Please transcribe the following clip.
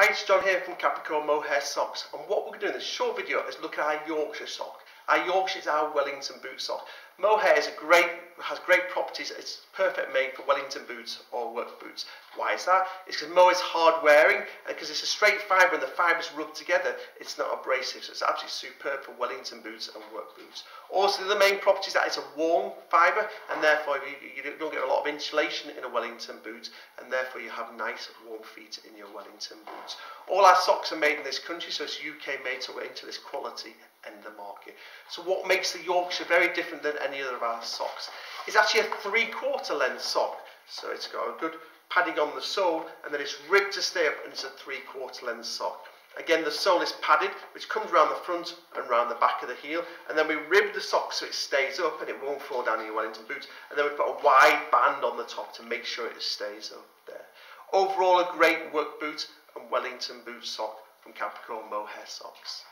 Hi, it's John here from Capricorn Mohair Socks and what we're going to do in this short video is look at our Yorkshire sock. Our Yorkshire is our Wellington boot sock. Mohair is a great, has great properties. It's perfect made for Wellington boots or work boots. Why is that? It's because mohair is hard wearing and because it's a straight fibre and the fibres rub together, it's not abrasive. So it's absolutely superb for Wellington boots and work boots. Also, the main property is that it's a warm fibre and therefore you, you don't get a lot of insulation in a Wellington boot and therefore you have nice warm feet in your Wellington boots. All our socks are made in this country, so it's UK made, so we're into this quality in the market. So what makes the Yorkshire very different than any other of our socks is actually a three-quarter length sock. So it's got a good padding on the sole and then it's ribbed to stay up and it's a three-quarter length sock. Again, the sole is padded, which comes around the front and around the back of the heel. And then we rib the sock so it stays up and it won't fall down in your Wellington boots. And then we put a wide band on the top to make sure it stays up. Overall, a great work boot and Wellington boot sock from Capricorn Mohair Socks.